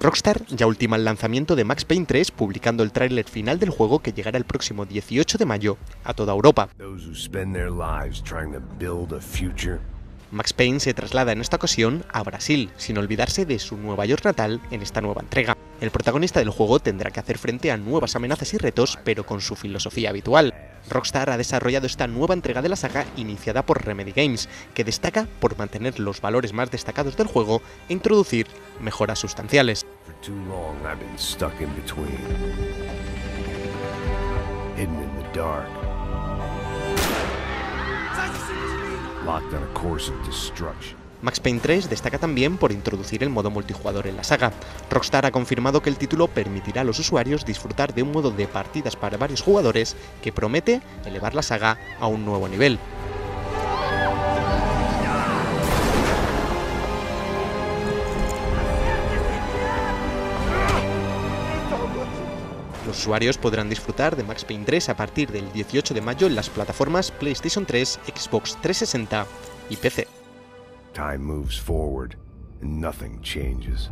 Rockstar ya ultima el lanzamiento de Max Payne 3 publicando el tráiler final del juego que llegará el próximo 18 de mayo a toda Europa. Max Payne se traslada en esta ocasión a Brasil, sin olvidarse de su Nueva York natal en esta nueva entrega. El protagonista del juego tendrá que hacer frente a nuevas amenazas y retos, pero con su filosofía habitual. Rockstar ha desarrollado esta nueva entrega de la saga iniciada por Remedy Games, que destaca por mantener los valores más destacados del juego e introducir mejoras sustanciales. Max Payne 3 destaca también por introducir el modo multijugador en la saga. Rockstar ha confirmado que el título permitirá a los usuarios disfrutar de un modo de partidas para varios jugadores que promete elevar la saga a un nuevo nivel. Los usuarios podrán disfrutar de Max Payne 3 a partir del 18 de mayo en las plataformas PlayStation 3, Xbox 360 y PC. Time moves forward and nothing changes.